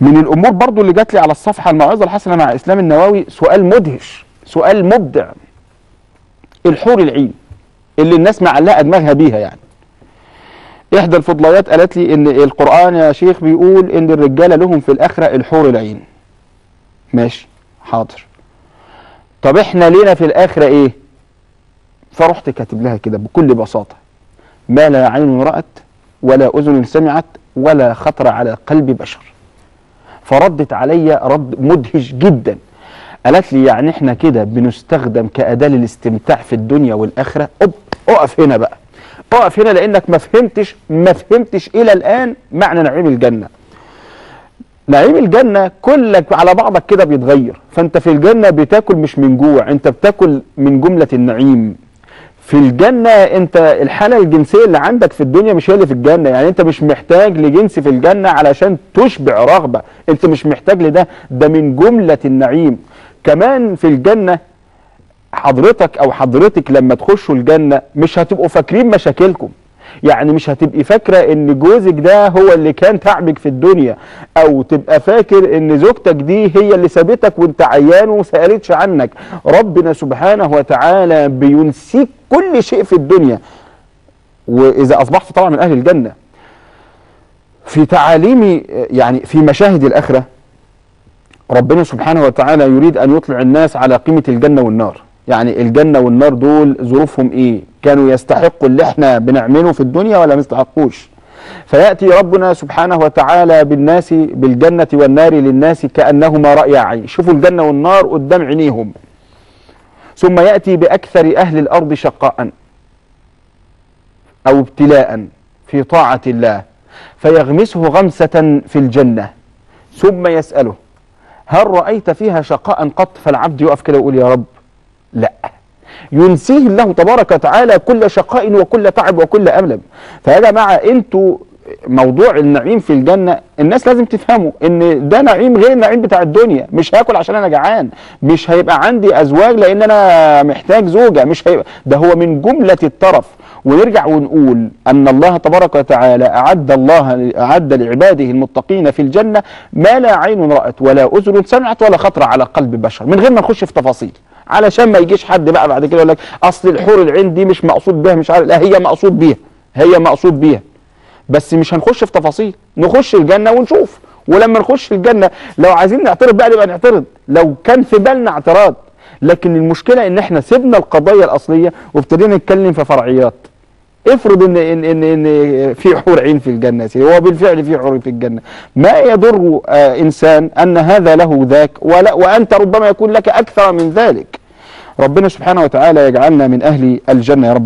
من الأمور برضو اللي جات لي على الصفحة الموعظة الحسنة مع اسلام النووي سؤال مدهش سؤال مبدع. الحور العين اللي الناس معلقة دماغها بيها يعني. إحدى الفضليات قالت لي إن القرآن يا شيخ بيقول إن الرجالة لهم في الآخرة الحور العين. ماشي حاضر. طب إحنا لينا في الآخرة إيه؟ فرحت كاتب لها كده بكل بساطة. ما لا عين رأت ولا أذن سمعت ولا خطر على قلب بشر. فردت عليا رد مدهش جدا. قالت لي يعني إحنا كده بنستخدم كأداة للاستمتاع في الدنيا والآخرة؟ أوب أقف هنا بقى. أقف هنا لأنك ما فهمتش ما فهمتش إلى الآن معنى نعيم الجنة. نعيم الجنة كلك على بعضك كده بيتغير. فأنت في الجنة بتاكل مش من جوع أنت بتاكل من جملة النعيم. في الجنة انت الحالة الجنسية اللي عندك في الدنيا مش هي اللي في الجنة. يعني انت مش محتاج لجنس في الجنة علشان تشبع رغبة. انت مش محتاج لده. ده من جملة النعيم. كمان في الجنة حضرتك أو حضرتك لما تخشوا الجنة مش هتبقوا فاكرين مشاكلكم. يعني مش هتبقي فاكرة إن جوزك ده هو اللي كان تعبك في الدنيا أو تبقى فاكر إن زوجتك دي هي اللي سابتك وأنت عيان وما سألتش عنك. ربنا سبحانه وتعالى بينسيك كل شيء في الدنيا. وإذا أصبحت طبعا من أهل الجنة. في تعاليم يعني في مشاهد الآخرة ربنا سبحانه وتعالى يريد أن يطلع الناس على قيمة الجنة والنار. يعني الجنة والنار دول ظروفهم إيه؟ كانوا يستحقوا اللي إحنا بنعمله في الدنيا ولا ما يستحقوش. فيأتي ربنا سبحانه وتعالى بالناس بالجنة والنار للناس كأنهما رأي عين. شوفوا الجنة والنار قدام عينيهم. ثم يأتي بأكثر أهل الأرض شقاء أو ابتلاء في طاعة الله. فيغمسه غمسة في الجنة. ثم يسأله هل رأيت فيها شقاء قط؟ فالعبد يقف كده ويقول يا رب لا. ينسيه الله تبارك وتعالى كل شقاء وكل تعب وكل ألم فيا جماعة أنتوا موضوع النعيم في الجنة الناس لازم تفهموا إن ده نعيم غير النعيم بتاع الدنيا. مش هاكل عشان أنا جعان مش هيبقى عندي أزواج لأن أنا محتاج زوجة. مش هيبقى ده هو من جملة الترف ونرجع ونقول أن الله تبارك وتعالى أعد الله أعد لعباده المتقين في الجنة ما لا عين رأت ولا أذن سمعت ولا خطر على قلب بشر. من غير ما نخش في تفاصيل. علشان ما يجيش حد بقى بعد كده يقول لك أصل الحور العين دي مش مقصود بيها مش عارف لا هي مقصود بيها هي مقصود بيها. بس مش هنخش في تفاصيل نخش الجنة ونشوف. ولما نخش الجنة لو عايزين نعترض بقى نبقى نعترض. لو كان في بالنا اعتراض. لكن المشكلة إن إحنا سيبنا القضية الأصلية وابتدينا نتكلم في فرعيات. افرض ان ان ان, إن في حور عين في الجنة هو بالفعل في حور في الجنة. ما يضر آه إنسان أن هذا له ذاك ولا وأنت ربما يكون لك أكثر من ذلك. ربنا سبحانه وتعالى يجعلنا من أهل الجنة يا رب.